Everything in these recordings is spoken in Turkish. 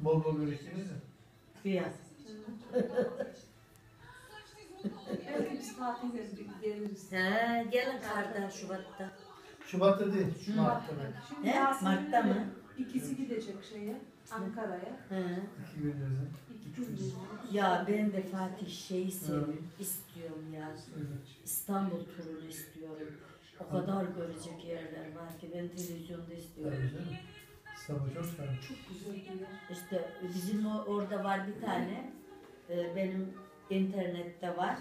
Bol bol mü? Biraz. Evet, biz tatilde geliriz. He, gelin karda Şubat'ta. Şubat'ta değil. Şimdi He, Yasemin'le Mart'ta mı? İkisi gidecek şeye, Ankara'ya. He. İki gün özüm. İki gün gidecek. Ya ben de Fatih şeyi seviyorum, istiyorum ya. Evet. İstanbul turunu istiyorum. O kadar görecek yerler var ki ben televizyonda istiyorum. Tabii canım. Çok güzel. Çok güzel bir. İşte bizim o- orada var bir tane. e, Benim internette var.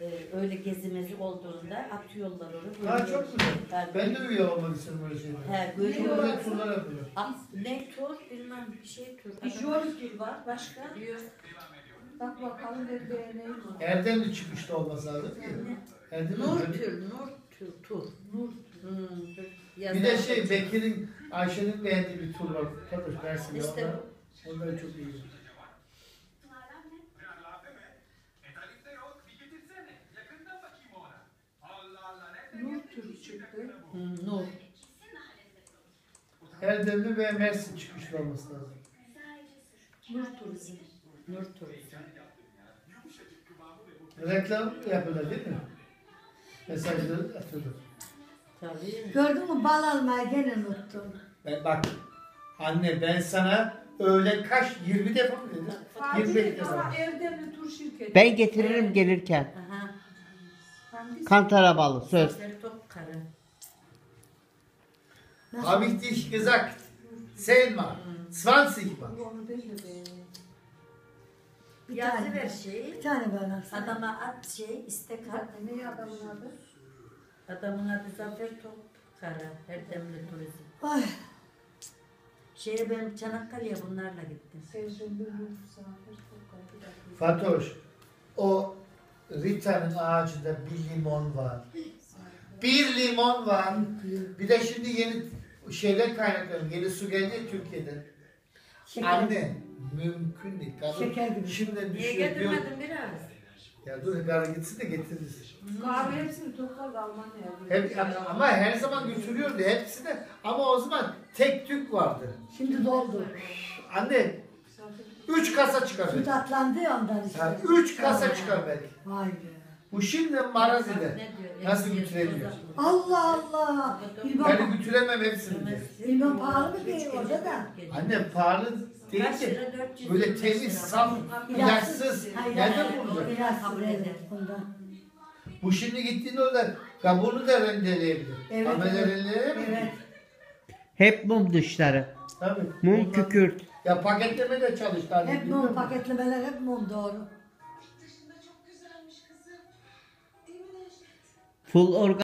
E, Öyle gezimezi olduğunda atıyorlar onu. Ha böyle- çok güzel. Ha, Ben de üye olmak istiyorum böyle şeylere. He, görüyorlar. güzel turlar yapıyor. Ne tur bilmem bir şey tur. Bir jolgül var, başka. Yok. Bak bakalım ben beğeneyim mi? Erdemli çıkışta olması lazım ki. Erdemli Nur böyle- tür, nur tur. Nur. Hmm. Bir de şey Bekir'in, Ayşe'nin beğendiği bir tur var. Tabii Mersin'de. İşte onlar, çok iyi. Nur türü çıktı. Hmm, nur. Erdemli ve Mersin çıkışta olması lazım. Nur turizm. Nur turizm. Reklam yapıyorlar değil mi? Mesajları atıyorlar. Tabii. Gördün mü bal almayı gene unuttum. Ben bak anne ben sana öyle kaç 20 defa mı dedim? Fatih 25 dedi defa. ama Erdemli tur şirketi. Ben getiririm gelirken. Aha. Hangisi? Kantara balı söz. Zafer Topkarı. Habe ich dich gesagt? Zehnmal. 20 mal. Onu. Bir Yazıver tane. şeyi. Bir tane bana alsana. Adama at şey, istek at. Ne adamın adı? Adamın adı Zafer Topkara. Erdemli Turizm. Ay, Şeye ben Çanakkale'ye bunlarla gittim. Dakika. Fatoş, o Rita'nın ağacında bir limon var. Bir limon var. Bir de şimdi yeni şeyler kaynaklanıyor. Yeni su geldi şeker. Anne mümkün değil. Kadın Şeker gibi. Şimdi Niye düşüyor diyor. getirmedin biraz? Ya dur gara gitsin de getiririz. Kahve hepsini toplar Almanya'ya. Hep, ama her zaman götürüyordu hepsini. Ama o zaman tek tük vardı. Şimdi doldu. Anne üç kasa çıkar Süt belki. atlandı ya ondan işte. Yani üç kasa çıkar belki. Vay be. Bu şimdi Marazi'de. Nasıl götüremiyor? Allah Allah. Bilmem, Ben götüremem hepsini. diye. bilmem pahalı mı değil orada da. Anne pahalı değil? 400 Böyle temiz, saf, ilaçsız. Hayır, Nerede hayır, bulacak? Biraz Kabul evet, eder. ondan. Bu şimdi gittiğinde orada kabuğunu da rendeleyebilir. Evet, Ama evet. rendeleyemez. Evet. Hep mum dışları. Tabii. Mum kükürt. Ya paketleme de çalıştı. Hep mum paketlemeler hep mum doğru. Full organ.